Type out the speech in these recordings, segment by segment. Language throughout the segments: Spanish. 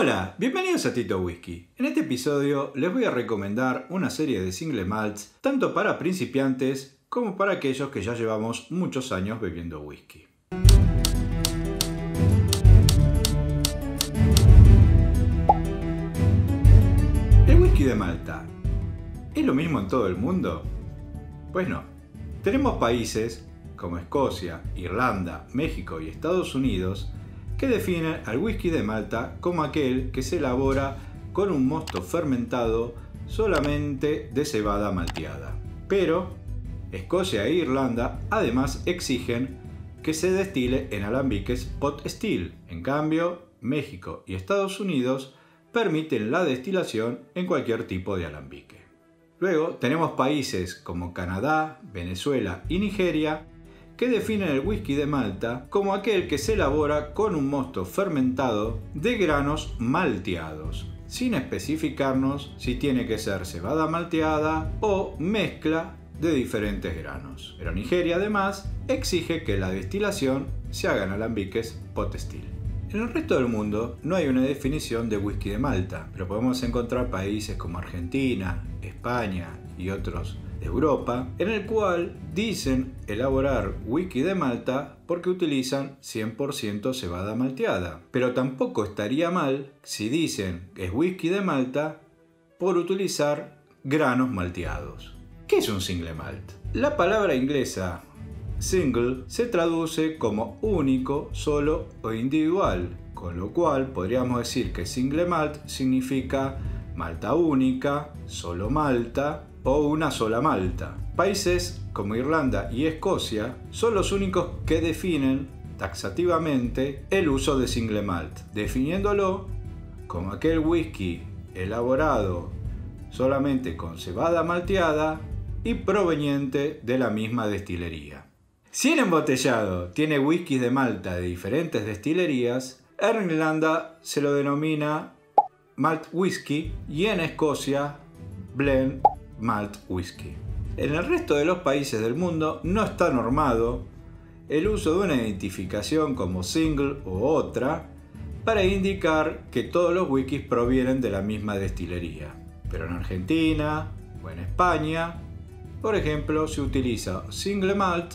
Hola, bienvenidos a Tito Whisky. En este episodio les voy a recomendar una serie de single malts tanto para principiantes como para aquellos que ya llevamos muchos años bebiendo whisky. ¿El whisky de Malta es lo mismo en todo el mundo? Pues no. Tenemos países como Escocia, Irlanda, México y Estados Unidos que definen al whisky de Malta como aquel que se elabora con un mosto fermentado solamente de cebada malteada. Pero Escocia e Irlanda además exigen que se destile en alambiques pot still. En cambio, México y Estados Unidos permiten la destilación en cualquier tipo de alambique. Luego tenemos países como Canadá, Venezuela y Nigeria que definen el whisky de Malta como aquel que se elabora con un mosto fermentado de granos malteados, sin especificarnos si tiene que ser cebada malteada o mezcla de diferentes granos. Pero Nigeria además exige que la destilación se haga en alambiques pot still. En el resto del mundo no hay una definición de whisky de Malta, pero podemos encontrar países como Argentina, España y otros de Europa, en el cual dicen elaborar whisky de Malta porque utilizan 100% cebada malteada. Pero tampoco estaría mal si dicen que es whisky de Malta por utilizar granos malteados. ¿Qué es un single malt? La palabra inglesa single se traduce como único, solo o individual, con lo cual podríamos decir que single malt significa malta única, solo malta o una sola malta. Países como Irlanda y Escocia son los únicos que definen taxativamente el uso de single malt, definiéndolo como aquel whisky elaborado solamente con cebada malteada y proveniente de la misma destilería. Si el embotellado tiene whisky de Malta de diferentes destilerías, en Irlanda se lo denomina malt whisky y en Escocia blend malt whisky. En el resto de los países del mundo no está normado el uso de una identificación como single u otra para indicar que todos los whiskies provienen de la misma destilería. Pero en Argentina o en España, por ejemplo, se utiliza single malt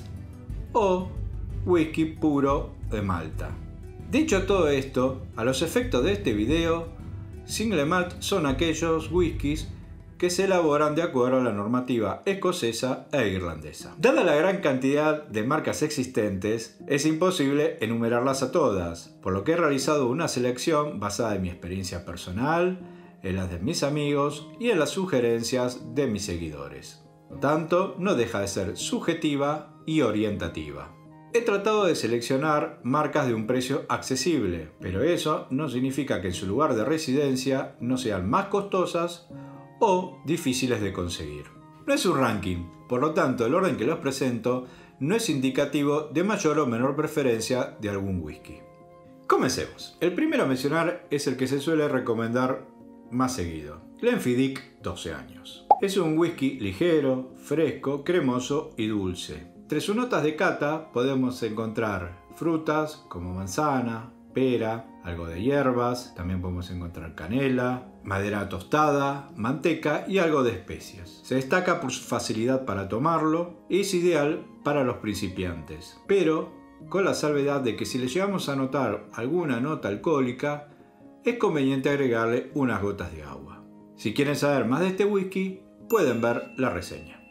o whisky puro de Malta. Dicho todo esto, a los efectos de este video, single malt son aquellos whiskies que se elaboran de acuerdo a la normativa escocesa e irlandesa. Dada la gran cantidad de marcas existentes, es imposible enumerarlas a todas, por lo que he realizado una selección basada en mi experiencia personal, en las de mis amigos y en las sugerencias de mis seguidores. Por tanto, no deja de ser subjetiva y orientativa. He tratado de seleccionar marcas de un precio accesible, pero eso no significa que en su lugar de residencia no sean más costosas o difíciles de conseguir. No es un ranking, por lo tanto el orden que los presento no es indicativo de mayor o menor preferencia de algún whisky. Comencemos. El primero a mencionar es el que se suele recomendar más seguido, Glenfiddich 12 años. Es un whisky ligero, fresco, cremoso y dulce. Entre sus notas de cata podemos encontrar frutas como manzana, pera, algo de hierbas, también podemos encontrar canela, madera tostada, manteca y algo de especias. Se destaca por su facilidad para tomarlo y es ideal para los principiantes, pero con la salvedad de que si le llegamos a notar alguna nota alcohólica, es conveniente agregarle unas gotas de agua. Si quieren saber más de este whisky, pueden ver la reseña.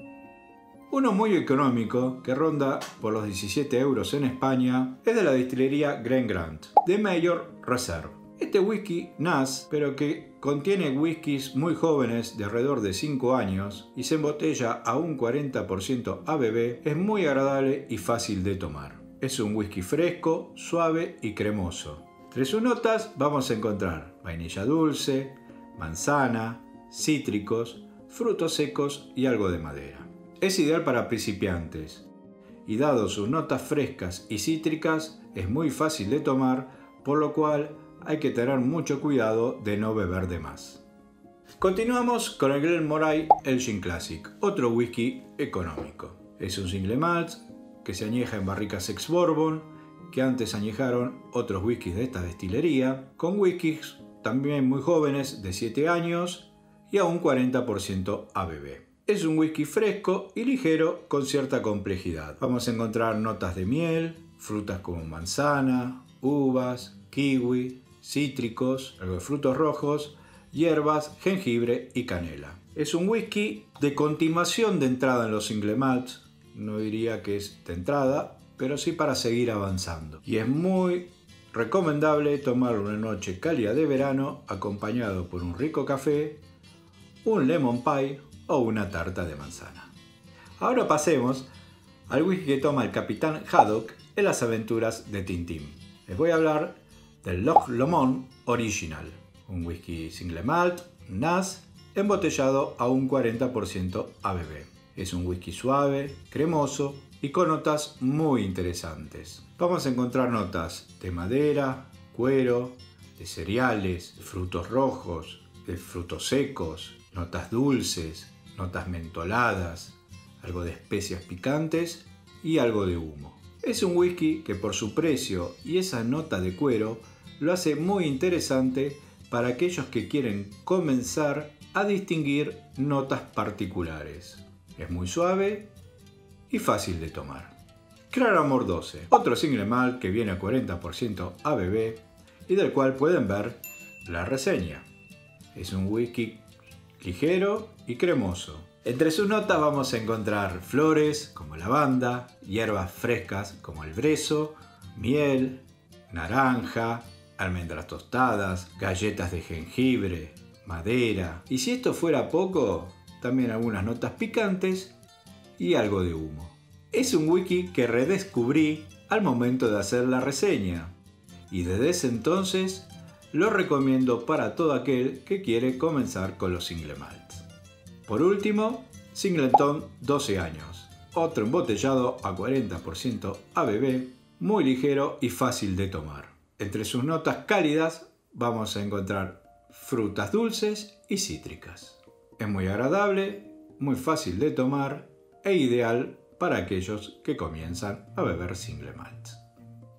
Uno muy económico, que ronda por los 17 euros en España, es de la distillería Glen Grant, de Mayor Reserve. Este whisky NAS, pero que contiene whiskies muy jóvenes de alrededor de 5 años y se embotella a un 40% ABV, es muy agradable y fácil de tomar. Es un whisky fresco, suave y cremoso. Entre sus notas vamos a encontrar vainilla dulce, manzana, cítricos, frutos secos y algo de madera. Es ideal para principiantes y dado sus notas frescas y cítricas es muy fácil de tomar, por lo cual hay que tener mucho cuidado de no beber de más. Continuamos con el Glenmorangie Elgin Classic, otro whisky económico. Es un single malt que se añeja en barricas ex bourbon, que antes añejaron otros whiskies de esta destilería, con whiskies también muy jóvenes de 7 años y a un 40% ABV. Es un whisky fresco y ligero con cierta complejidad. Vamos a encontrar notas de miel, frutas como manzana, uvas, kiwi, cítricos, algo de frutos rojos, hierbas, jengibre y canela. Es un whisky de continuación de entrada en los single malts, no diría que es de entrada, pero sí para seguir avanzando. Y es muy recomendable tomarlo una noche cálida de verano acompañado por un rico café, un lemon pie o una tarta de manzana. Ahora pasemos al whisky que toma el capitán Haddock en las aventuras de Tintín. Les voy a hablar del Loch Lomond Original, un whisky single malt, NAS, embotellado a un 40% ABV. Es un whisky suave, cremoso y con notas muy interesantes. Vamos a encontrar notas de madera, cuero, de cereales, frutos rojos, de frutos secos, notas dulces, notas mentoladas, algo de especias picantes y algo de humo. Es un whisky que por su precio y esa nota de cuero lo hace muy interesante para aquellos que quieren comenzar a distinguir notas particulares. Es muy suave y fácil de tomar. Amor 12, otro single malt que viene a 40% ABV y del cual pueden ver la reseña. Es un whisky ligero y cremoso. Entre sus notas vamos a encontrar flores como lavanda, hierbas frescas como el brezo, miel, naranja, almendras tostadas, galletas de jengibre, madera. Y si esto fuera poco, también algunas notas picantes y algo de humo. Es un wiki que redescubrí al momento de hacer la reseña y desde ese entonces lo recomiendo para todo aquel que quiere comenzar con los single malts. Por último, Singleton 12 años, otro embotellado a 40% ABV, muy ligero y fácil de tomar. Entre sus notas cálidas vamos a encontrar frutas dulces y cítricas. Es muy agradable, muy fácil de tomar e ideal para aquellos que comienzan a beber single malts.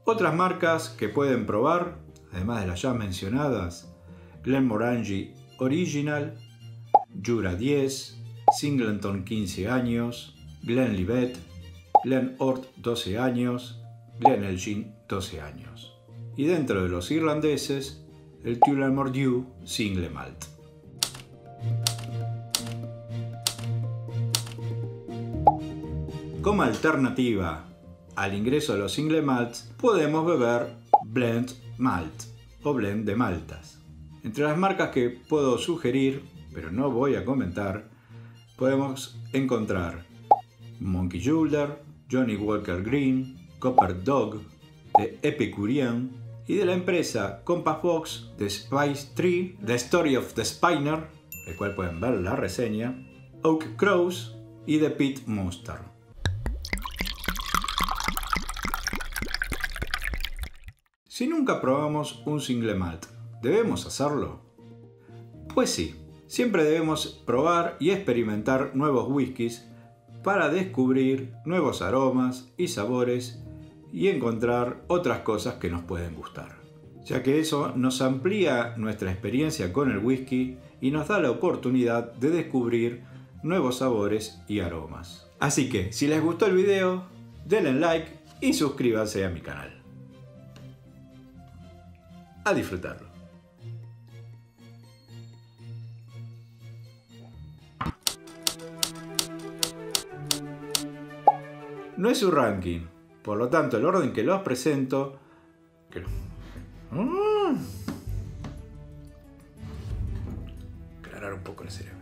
Otras marcas que pueden probar, además de las ya mencionadas, Glenmorangie Original, Jura 10, Singleton 15 años, Glenlivet, Glenort 12 años, Glenelgin 12 años. Y dentro de los irlandeses, el Tullamore Dew Single Malt. Como alternativa al ingreso a los single malts, podemos beber blend malt o blend de maltas. Entre las marcas que puedo sugerir, pero no voy a comentar, podemos encontrar Monkey Julder, Johnny Walker Green, Copper Dog, de Epicurean y de la empresa Compass Box de Spice Tree, The Story of the Spiner, el cual pueden ver la reseña, Oak Crows y The Pit Monster. Si nunca probamos un single malt, ¿debemos hacerlo? Pues sí, siempre debemos probar y experimentar nuevos whiskies para descubrir nuevos aromas y sabores y encontrar otras cosas que nos pueden gustar, ya que eso nos amplía nuestra experiencia con el whisky y nos da la oportunidad de descubrir nuevos sabores y aromas. Así que si les gustó el video, denle like y suscríbanse a mi canal a disfrutarlo. No es su ranking, por lo tanto el orden que los presento... Mm. Aclarar un poco el cerebro.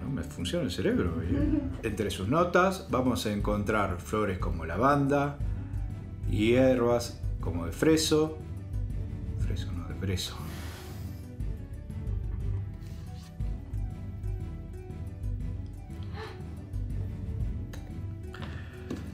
No me funciona el cerebro. Entre sus notas vamos a encontrar flores como lavanda, hierbas como de freso, freso no de freso,